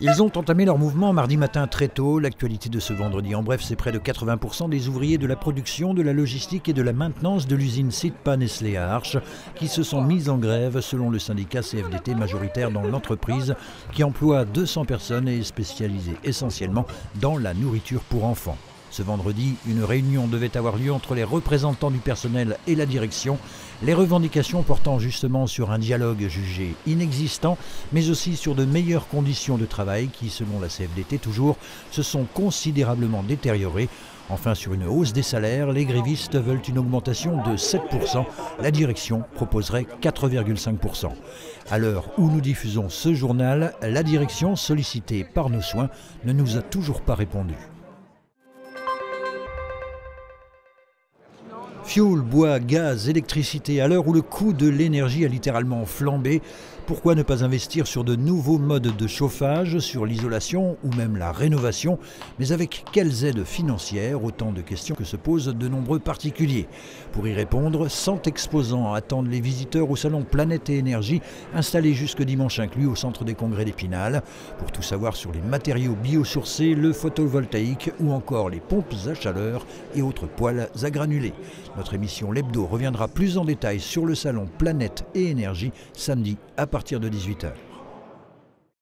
Ils ont entamé leur mouvement mardi matin très tôt. L'actualité de ce vendredi, en bref, c'est près de 80% des ouvriers de la production, de la logistique et de la maintenance de l'usine Sitpa Nestlé à qui se sont mis en grève selon le syndicat CFDT majoritaire dans l'entreprise qui emploie 200 personnes et est spécialisée essentiellement dans la nourriture pour enfants. Ce vendredi, une réunion devait avoir lieu entre les représentants du personnel et la direction, les revendications portant justement sur un dialogue jugé inexistant, mais aussi sur de meilleures conditions de travail qui, selon la CFDT toujours, se sont considérablement détériorées. Enfin, sur une hausse des salaires, les grévistes veulent une augmentation de 7%. La direction proposerait 4,5%. À l'heure où nous diffusons ce journal, la direction, sollicitée par nos soins, ne nous a toujours pas répondu. Fuel, bois, gaz, électricité, à l'heure où le coût de l'énergie a littéralement flambé, pourquoi ne pas investir sur de nouveaux modes de chauffage, sur l'isolation ou même la rénovation, mais avec quelles aides financières? Autant de questions que se posent de nombreux particuliers. Pour y répondre, 100 exposants attendent les visiteurs au salon Planète et Énergie, installé jusque dimanche inclus au centre des congrès d'Épinal. Pour tout savoir sur les matériaux biosourcés, le photovoltaïque ou encore les pompes à chaleur et autres poêles à granulés. Notre émission L'Hebdo reviendra plus en détail sur le salon Planète et Énergie samedi à partir de 18h.